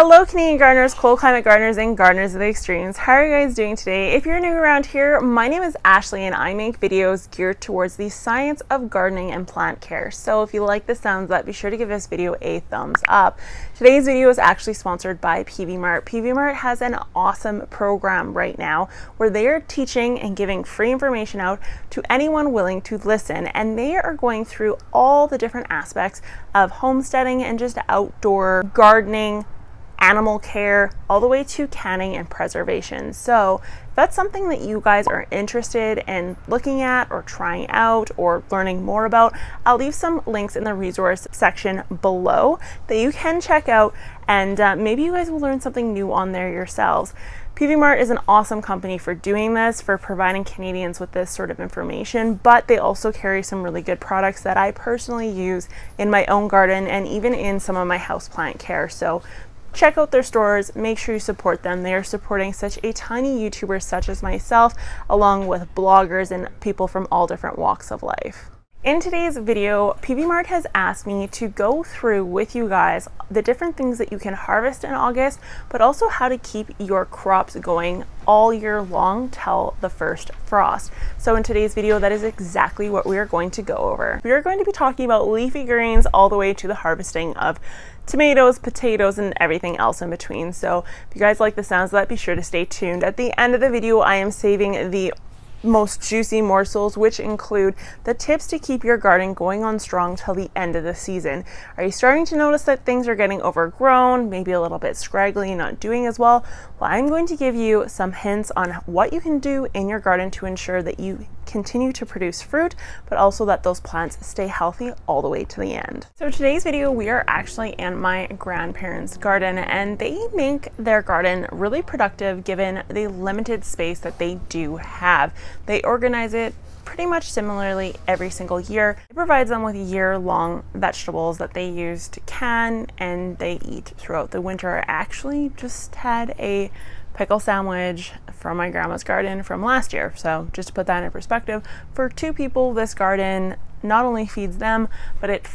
Hello Canadian gardeners, cold climate gardeners, and gardeners of the extremes. How are you guys doing today? If you're new around here, my name is Ashley and I make videos geared towards the science of gardening and plant care. So if you like the sounds of that, be sure to give this video a thumbs up. Today's video is actually sponsored by Peavey Mart. Peavey Mart has an awesome program right now where they are teaching and giving free information out to anyone willing to listen and they are going through all the different aspects of homesteading and just outdoor gardening animal care, all the way to canning and preservation. So if that's something that you guys are interested in looking at or trying out or learning more about, I'll leave some links in the resource section below that you can check out and uh, maybe you guys will learn something new on there yourselves. Peavey Mart is an awesome company for doing this, for providing Canadians with this sort of information, but they also carry some really good products that I personally use in my own garden and even in some of my houseplant care. So check out their stores, make sure you support them. They are supporting such a tiny YouTuber such as myself, along with bloggers and people from all different walks of life. In today's video, Peavey Mart has asked me to go through with you guys the different things that you can harvest in August, but also how to keep your crops going all year long till the first frost. So in today's video, that is exactly what we are going to go over. We are going to be talking about leafy greens all the way to the harvesting of tomatoes, potatoes, and everything else in between. So if you guys like the sounds of that, be sure to stay tuned. At the end of the video, I am saving the most juicy morsels, which include the tips to keep your garden going on strong till the end of the season. Are you starting to notice that things are getting overgrown, maybe a little bit scraggly not doing as well? Well, I'm going to give you some hints on what you can do in your garden to ensure that you continue to produce fruit, but also that those plants stay healthy all the way to the end. So today's video, we are actually in my grandparents' garden and they make their garden really productive given the limited space that they do have. They organize it pretty much similarly every single year. It provides them with year-long vegetables that they use to can and they eat throughout the winter. I actually just had a pickle sandwich from my grandma's garden from last year. So just to put that in perspective, for two people, this garden not only feeds them, but it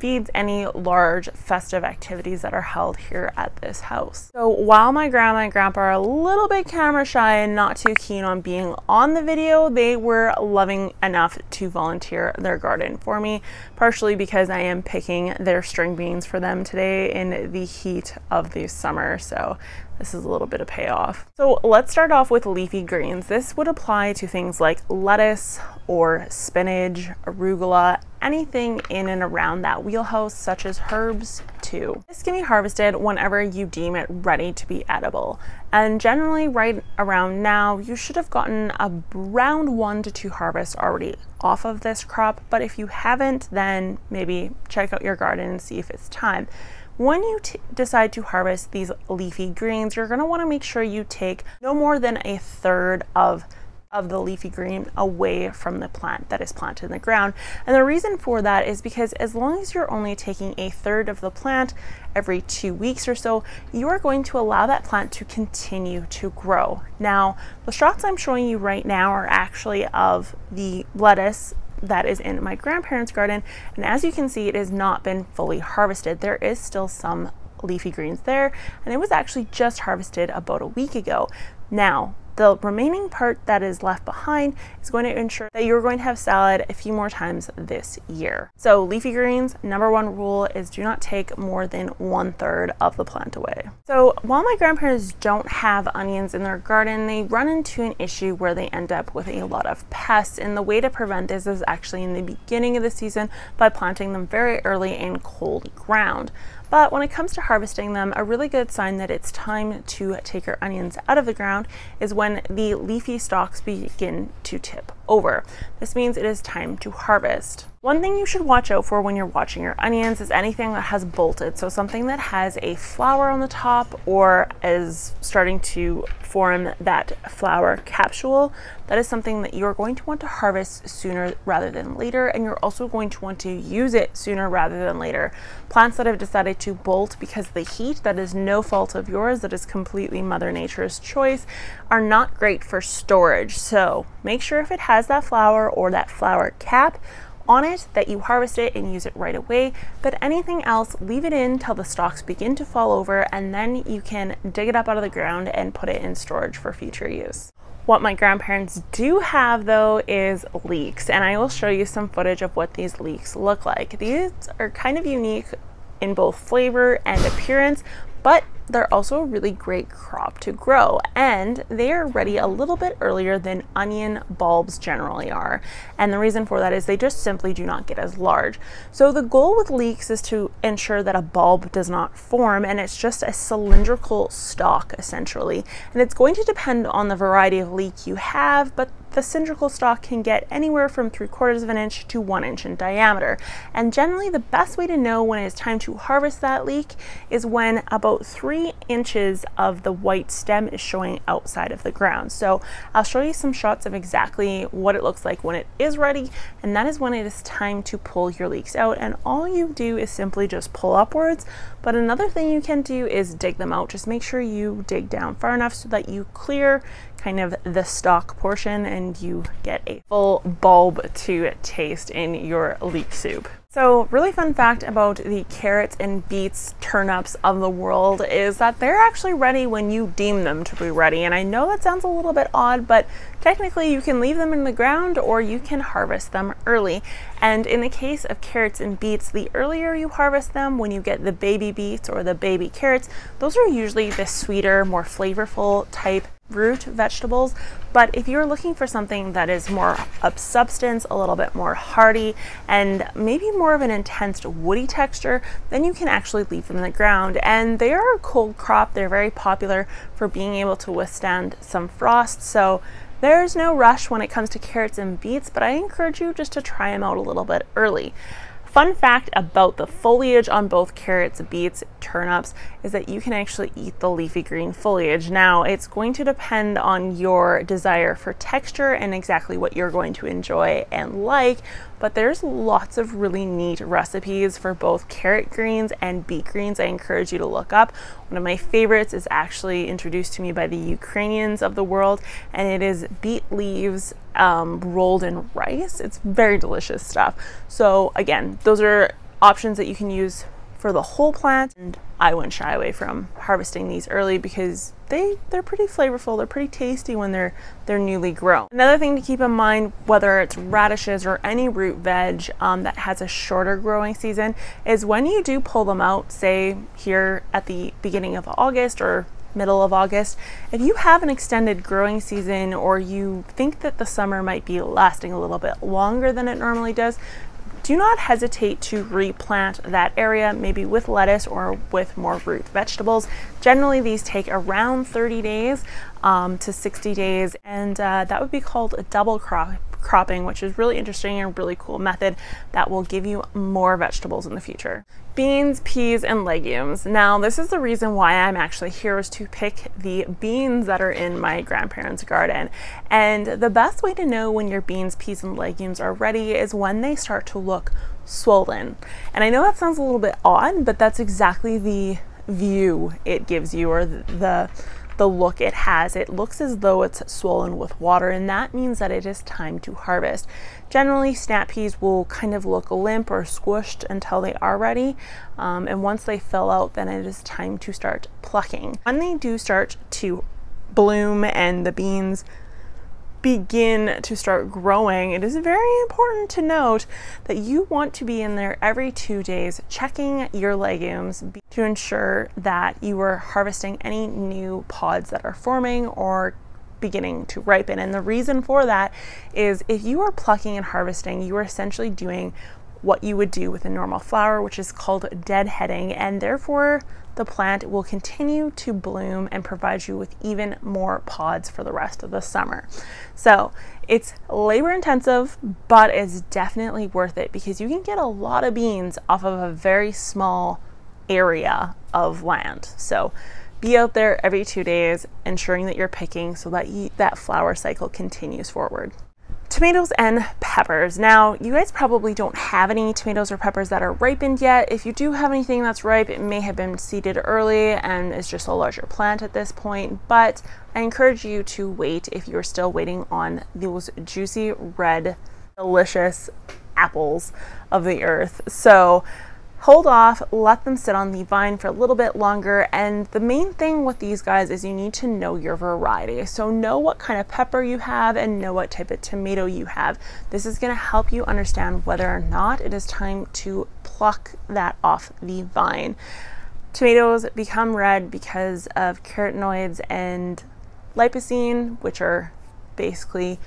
feeds any large festive activities that are held here at this house. So while my grandma and grandpa are a little bit camera shy and not too keen on being on the video, they were loving enough to volunteer their garden for me, partially because I am picking their string beans for them today in the heat of the summer. So this is a little bit of payoff. So let's start off with leafy greens. This would apply to things like lettuce or spinach, arugula, anything in and around that wheelhouse, such as herbs too. This can be harvested whenever you deem it ready to be edible. And generally right around now, you should have gotten around one to two harvests already off of this crop. But if you haven't, then maybe check out your garden and see if it's time. When you decide to harvest these leafy greens, you're going to want to make sure you take no more than a third of of the leafy green away from the plant that is planted in the ground. And the reason for that is because as long as you're only taking a third of the plant every two weeks or so, you are going to allow that plant to continue to grow. Now, the shots I'm showing you right now are actually of the lettuce that is in my grandparents' garden. And as you can see, it has not been fully harvested. There is still some leafy greens there, and it was actually just harvested about a week ago. Now, the remaining part that is left behind is going to ensure that you're going to have salad a few more times this year. So leafy greens, number one rule is do not take more than one third of the plant away. So while my grandparents don't have onions in their garden, they run into an issue where they end up with a lot of pests. And the way to prevent this is actually in the beginning of the season by planting them very early in cold ground. But when it comes to harvesting them, a really good sign that it's time to take your onions out of the ground is when the leafy stalks begin to tip over. This means it is time to harvest. One thing you should watch out for when you're watching your onions is anything that has bolted. So something that has a flower on the top or is starting to form that flower capsule. That is something that you're going to want to harvest sooner rather than later. And you're also going to want to use it sooner rather than later. Plants that have decided to bolt because of the heat, that is no fault of yours, that is completely Mother Nature's choice, are not great for storage. So make sure if it has that flower or that flower cap, on it that you harvest it and use it right away, but anything else, leave it in till the stalks begin to fall over and then you can dig it up out of the ground and put it in storage for future use. What my grandparents do have though is leeks, and I will show you some footage of what these leeks look like. These are kind of unique in both flavor and appearance, but they're also a really great crop to grow and they are ready a little bit earlier than onion bulbs generally are. And the reason for that is they just simply do not get as large. So the goal with leeks is to ensure that a bulb does not form and it's just a cylindrical stalk essentially. And it's going to depend on the variety of leek you have, but the cylindrical stalk can get anywhere from 3 quarters of an inch to 1 inch in diameter. And generally the best way to know when it's time to harvest that leek is when about 3 inches of the white stem is showing outside of the ground. So I'll show you some shots of exactly what it looks like when it is ready and that is when it is time to pull your leeks out and all you do is simply just pull upwards but another thing you can do is dig them out. Just make sure you dig down far enough so that you clear kind of the stalk portion and you get a full bulb to taste in your leek soup. So really fun fact about the carrots and beets turnips of the world is that they're actually ready when you deem them to be ready. And I know that sounds a little bit odd, but technically you can leave them in the ground or you can harvest them early. And in the case of carrots and beets, the earlier you harvest them, when you get the baby beets or the baby carrots, those are usually the sweeter, more flavorful type root vegetables. But if you're looking for something that is more of substance, a little bit more hearty, and maybe more of an intense woody texture, then you can actually leave them in the ground. And they are a cold crop. They're very popular for being able to withstand some frost. So there's no rush when it comes to carrots and beets, but I encourage you just to try them out a little bit early. Fun fact about the foliage on both carrots, beets, turnips is that you can actually eat the leafy green foliage. Now, it's going to depend on your desire for texture and exactly what you're going to enjoy and like, but there's lots of really neat recipes for both carrot greens and beet greens I encourage you to look up. One of my favorites is actually introduced to me by the Ukrainians of the world, and it is beet leaves um, rolled in rice. It's very delicious stuff. So again, those are options that you can use for the whole plant and I wouldn't shy away from harvesting these early because they they're pretty flavorful they're pretty tasty when they're they're newly grown another thing to keep in mind whether it's radishes or any root veg um, that has a shorter growing season is when you do pull them out say here at the beginning of August or middle of August. If you have an extended growing season or you think that the summer might be lasting a little bit longer than it normally does, do not hesitate to replant that area, maybe with lettuce or with more root vegetables. Generally, these take around 30 days um, to 60 days, and uh, that would be called a double crop cropping, which is really interesting and really cool method that will give you more vegetables in the future. Beans, peas, and legumes. Now, this is the reason why I'm actually here is to pick the beans that are in my grandparents' garden. And the best way to know when your beans, peas, and legumes are ready is when they start to look swollen. And I know that sounds a little bit odd, but that's exactly the view it gives you or the the look it has. It looks as though it's swollen with water, and that means that it is time to harvest. Generally, snap peas will kind of look limp or squished until they are ready, um, and once they fill out, then it is time to start plucking. When they do start to bloom and the beans begin to start growing, it is very important to note that you want to be in there every two days checking your legumes to ensure that you are harvesting any new pods that are forming or beginning to ripen. And the reason for that is if you are plucking and harvesting, you are essentially doing what you would do with a normal flower, which is called deadheading, and therefore the plant will continue to bloom and provide you with even more pods for the rest of the summer. So it's labor intensive, but it's definitely worth it because you can get a lot of beans off of a very small area of land. So be out there every two days, ensuring that you're picking so that you, that flower cycle continues forward tomatoes and peppers. Now, you guys probably don't have any tomatoes or peppers that are ripened yet. If you do have anything that's ripe, it may have been seeded early and is just a larger plant at this point, but I encourage you to wait if you're still waiting on those juicy red delicious apples of the earth. So hold off, let them sit on the vine for a little bit longer. And the main thing with these guys is you need to know your variety. So know what kind of pepper you have and know what type of tomato you have. This is gonna help you understand whether or not it is time to pluck that off the vine. Tomatoes become red because of carotenoids and lycopene, which are basically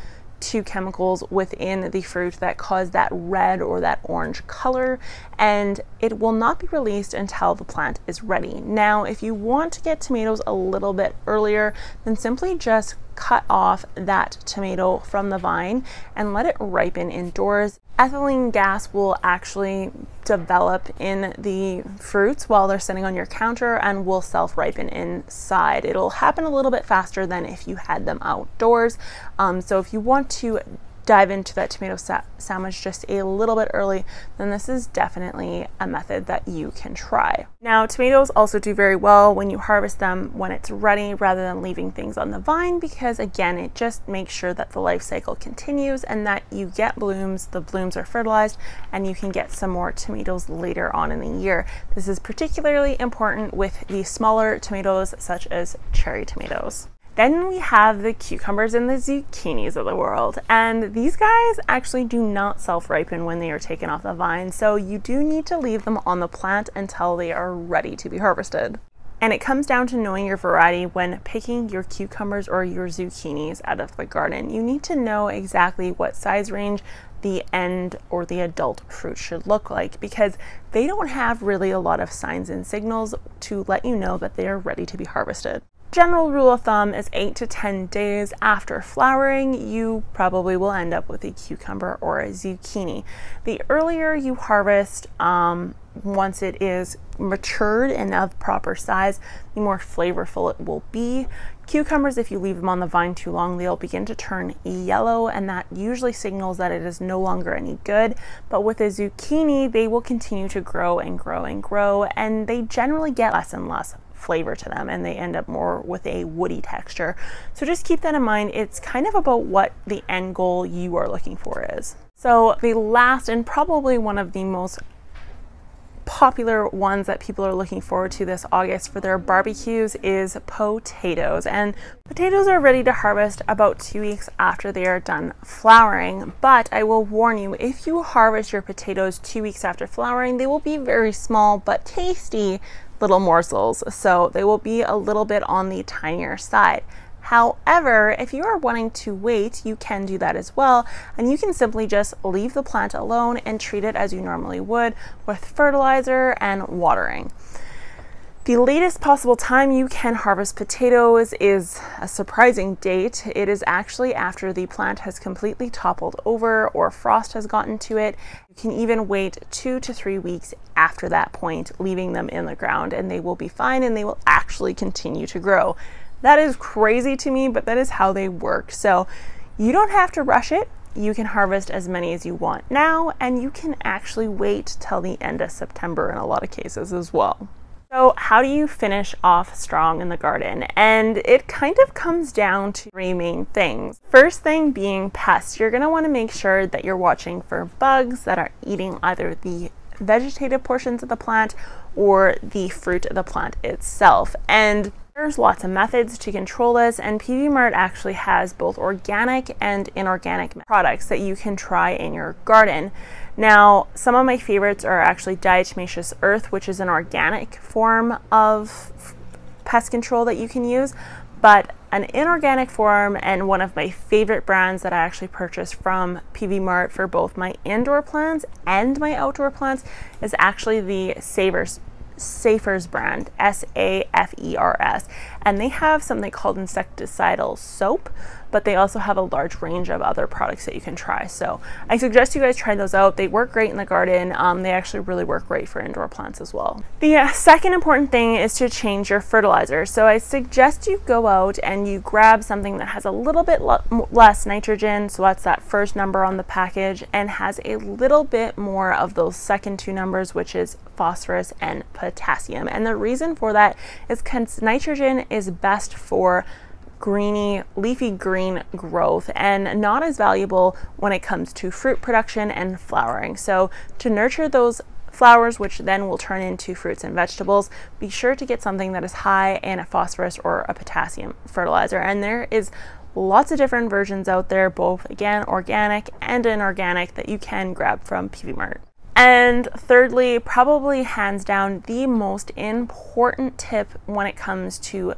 two chemicals within the fruit that cause that red or that orange color and it will not be released until the plant is ready. Now if you want to get tomatoes a little bit earlier then simply just cut off that tomato from the vine and let it ripen indoors. Ethylene gas will actually develop in the fruits while they're sitting on your counter and will self ripen inside. It'll happen a little bit faster than if you had them outdoors. Um, so if you want to dive into that tomato sa sandwich just a little bit early, then this is definitely a method that you can try. Now, tomatoes also do very well when you harvest them when it's ready rather than leaving things on the vine because again, it just makes sure that the life cycle continues and that you get blooms, the blooms are fertilized, and you can get some more tomatoes later on in the year. This is particularly important with the smaller tomatoes such as cherry tomatoes. Then we have the cucumbers and the zucchinis of the world. And these guys actually do not self-ripen when they are taken off the vine, so you do need to leave them on the plant until they are ready to be harvested. And it comes down to knowing your variety when picking your cucumbers or your zucchinis out of the garden. You need to know exactly what size range the end or the adult fruit should look like because they don't have really a lot of signs and signals to let you know that they are ready to be harvested general rule of thumb is 8 to 10 days after flowering, you probably will end up with a cucumber or a zucchini. The earlier you harvest, um, once it is matured and of proper size, the more flavorful it will be. Cucumbers, if you leave them on the vine too long, they'll begin to turn yellow, and that usually signals that it is no longer any good. But with a zucchini, they will continue to grow and grow and grow, and they generally get less and less flavor to them and they end up more with a woody texture. So just keep that in mind. It's kind of about what the end goal you are looking for is. So the last and probably one of the most popular ones that people are looking forward to this August for their barbecues is potatoes. And potatoes are ready to harvest about two weeks after they are done flowering. But I will warn you, if you harvest your potatoes two weeks after flowering, they will be very small but tasty little morsels, so they will be a little bit on the tinier side. However, if you are wanting to wait, you can do that as well, and you can simply just leave the plant alone and treat it as you normally would with fertilizer and watering. The latest possible time you can harvest potatoes is a surprising date. It is actually after the plant has completely toppled over or frost has gotten to it. You can even wait two to three weeks after that point, leaving them in the ground, and they will be fine and they will actually continue to grow. That is crazy to me, but that is how they work. So you don't have to rush it. You can harvest as many as you want now, and you can actually wait till the end of September in a lot of cases as well. So, how do you finish off strong in the garden? And it kind of comes down to three main things. First thing being pests. You're going to want to make sure that you're watching for bugs that are eating either the vegetative portions of the plant or the fruit of the plant itself. And there's lots of methods to control this, and Peavey Mart actually has both organic and inorganic products that you can try in your garden. Now, some of my favorites are actually diatomaceous earth, which is an organic form of pest control that you can use, but an inorganic form and one of my favorite brands that I actually purchased from Peavey Mart for both my indoor plants and my outdoor plants is actually the Savers Safers brand, S A F E R S, and they have something called insecticidal soap, but they also have a large range of other products that you can try. So I suggest you guys try those out. They work great in the garden. Um, they actually really work great for indoor plants as well. The uh, second important thing is to change your fertilizer. So I suggest you go out and you grab something that has a little bit less nitrogen. So that's that first number on the package and has a little bit more of those second two numbers, which is phosphorus and potassium. And the reason for that is because nitrogen is best for greeny, leafy green growth and not as valuable when it comes to fruit production and flowering. So to nurture those flowers, which then will turn into fruits and vegetables, be sure to get something that is high in a phosphorus or a potassium fertilizer. And there is lots of different versions out there, both again organic and inorganic, that you can grab from Peavey Mart. And thirdly, probably hands down, the most important tip when it comes to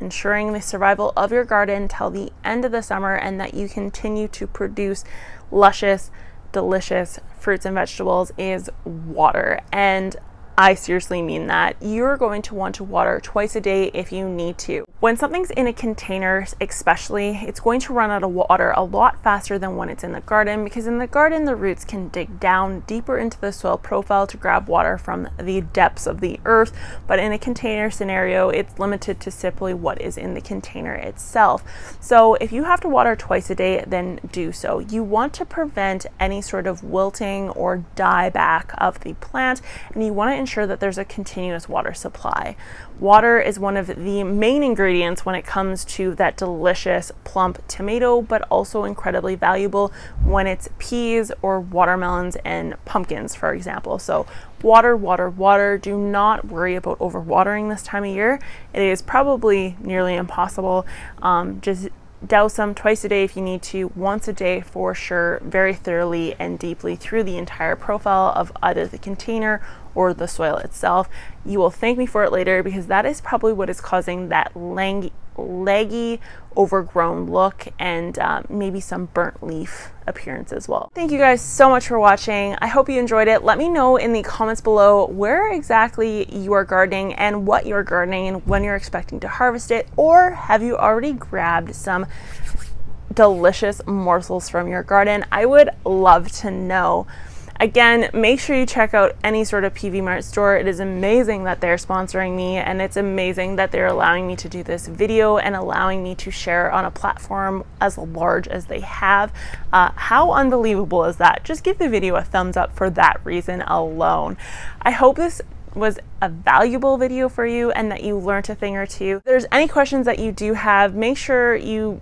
ensuring the survival of your garden till the end of the summer and that you continue to produce luscious, delicious fruits and vegetables is water. And I seriously mean that. You're going to want to water twice a day if you need to. When something's in a container, especially, it's going to run out of water a lot faster than when it's in the garden because in the garden, the roots can dig down deeper into the soil profile to grab water from the depths of the earth. But in a container scenario, it's limited to simply what is in the container itself. So if you have to water twice a day, then do so. You want to prevent any sort of wilting or dieback of the plant, and you want to ensure that there's a continuous water supply. Water is one of the main ingredients when it comes to that delicious plump tomato, but also incredibly valuable when it's peas or watermelons and pumpkins, for example. So water, water, water. Do not worry about overwatering this time of year. It is probably nearly impossible. Um, just douse them twice a day if you need to, once a day for sure, very thoroughly and deeply through the entire profile of either the container or the soil itself. You will thank me for it later because that is probably what is causing that lang leggy, overgrown look and um, maybe some burnt leaf appearance as well. Thank you guys so much for watching. I hope you enjoyed it. Let me know in the comments below where exactly you are gardening and what you're gardening and when you're expecting to harvest it or have you already grabbed some delicious morsels from your garden? I would love to know. Again, make sure you check out any sort of Peavey Mart store. It is amazing that they're sponsoring me and it's amazing that they're allowing me to do this video and allowing me to share on a platform as large as they have. Uh, how unbelievable is that? Just give the video a thumbs up for that reason alone. I hope this was a valuable video for you and that you learned a thing or two. If there's any questions that you do have, make sure you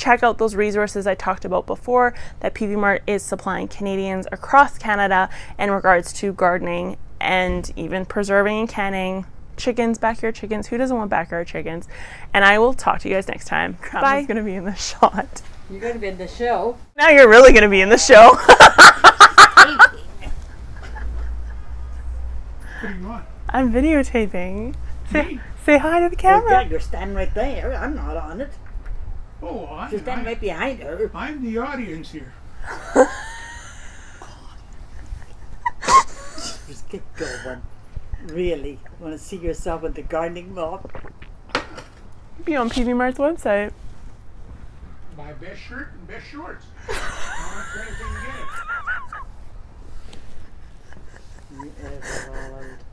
check out those resources I talked about before that Peavey Mart is supplying Canadians across Canada in regards to gardening and even preserving and canning chickens, backyard chickens. Who doesn't want backyard chickens? And I will talk to you guys next time. Bye. going to be in the shot. You're going to be in the show. Now you're really going to be in the show. what do you want? I'm videotaping. Say, say hi to the oh, camera. You're standing right there. I'm not on it. Oh, I, She's standing I, right behind her. I'm the audience here. Just get going. Really. Want to see yourself with the gardening mop? Be on Peavey Mart's website. My best shirt and best shorts. I don't want to get it. Yeah.